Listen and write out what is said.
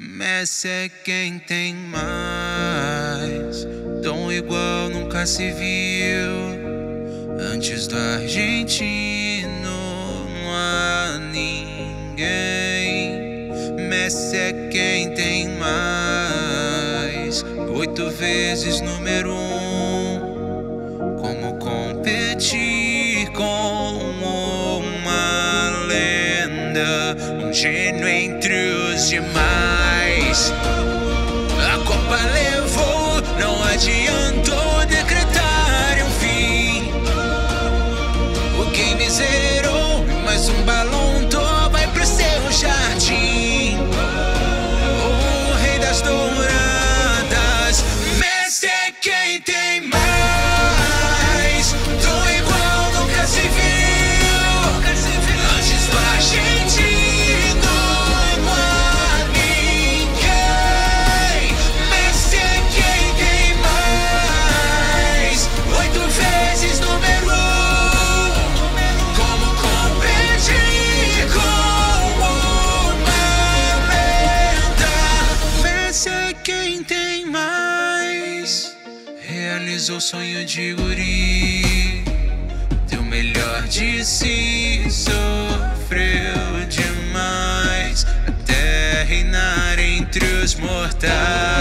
Messi é quem tem mais. Tão igual nunca se viu. Antes do argentino não há ninguém. Messi é quem tem mais. Oito vezes número um. Como competir com uma lenda? Um gênio entre os demais. A Copa levou, não adiantou decretar um fim. O game zerou, mas um balão Realizou o sonho de guri. Deu melhor de si, sofreu demais até reinar entre os mortais.